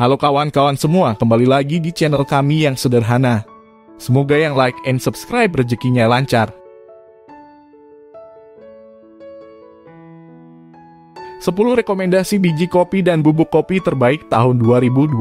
Halo kawan-kawan semua, kembali lagi di channel kami yang sederhana. Semoga yang like and subscribe rezekinya lancar. 10 rekomendasi biji kopi dan bubuk kopi terbaik tahun 2022.